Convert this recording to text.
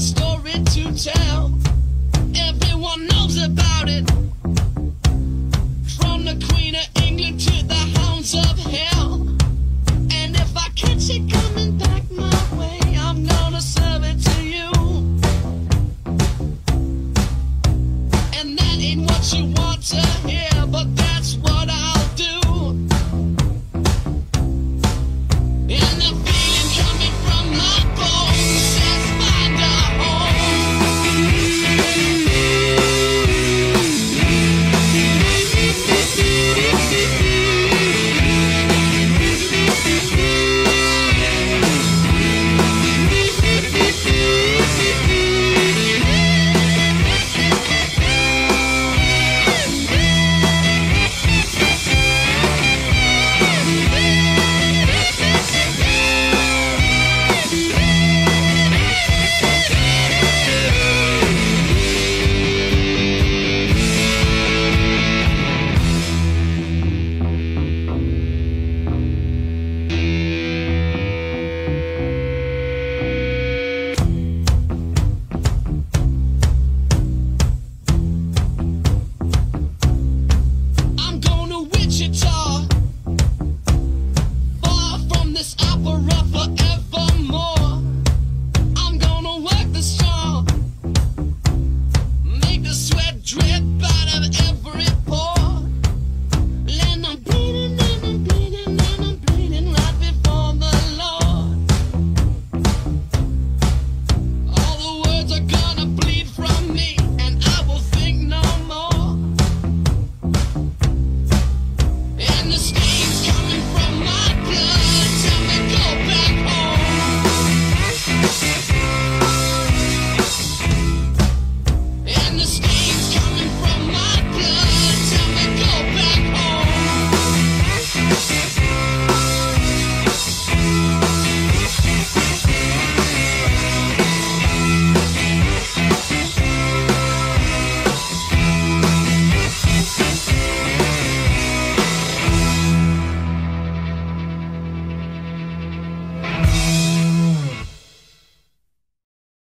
story.